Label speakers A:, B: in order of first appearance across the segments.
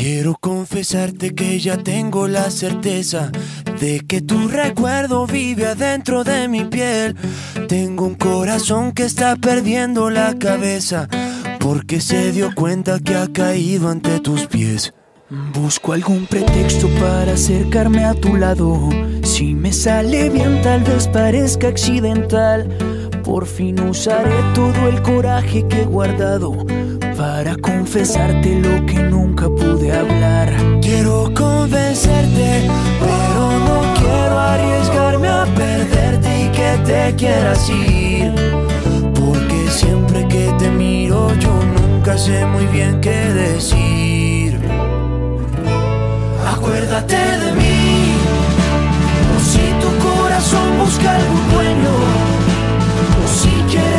A: Quiero confesarte que ya tengo la certeza de que tu recuerdo vive adentro de mi piel. Tengo un corazón que está perdiendo la cabeza porque se dio cuenta que ha caído ante tus pies.
B: Busco algún pretexto para acercarme a tu lado. Si me sale bien, tal vez parezca accidental. Por fin usaré todo el coraje que he guardado para confesarte lo que nunca pude hablar.
A: Quiero convencerte, pero no quiero arriesgarme a perderte y que te quieras ir. Porque siempre que te miro yo nunca sé muy bien qué decir. Acuérdate de mí, o si tu corazón busca algún dueño, o si quieres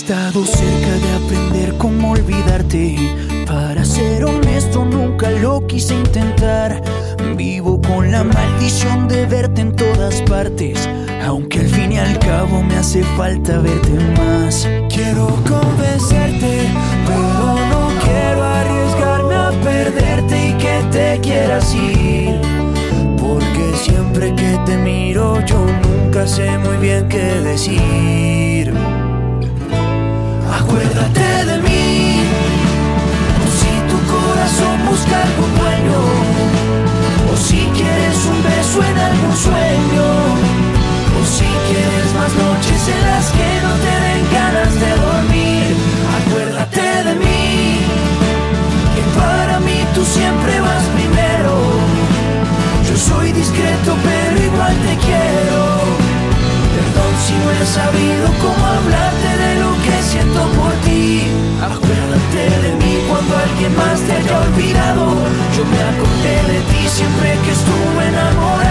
B: estado cerca de aprender cómo olvidarte. Para ser honesto, nunca lo quise intentar. Vivo con la maldición de verte en todas partes. Aunque al fin y al cabo me hace falta verte más.
A: Quiero convencerte, pero no quiero arriesgarme a perderte y que te quieras ir. Porque siempre que te miro yo nunca sé muy bien qué decir. Que no te den ganas de dormir. Acuérdate de mí, que para mí tú siempre vas primero. Yo soy discreto pero igual te quiero. Perdón si no he sabido cómo hablarte de lo que siento por ti. Acuérdate de mí cuando alguien más te haya olvidado. Yo me acordé de ti siempre que estuve enamorado.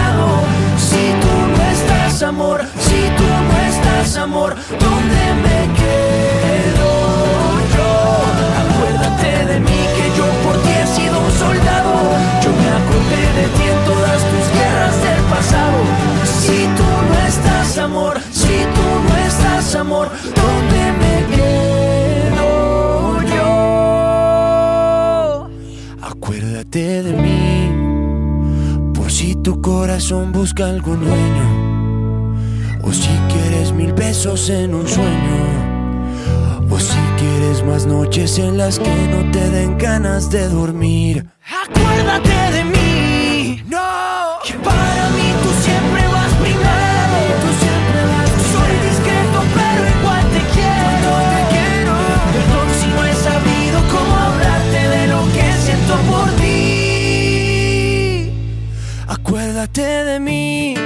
A: Si tu corazón busca algún dueño, o si quieres mil besos en un sueño. O si quieres más noches en las que no te den ganas de dormir. Acuérdate de mí, Acuérdate de mí.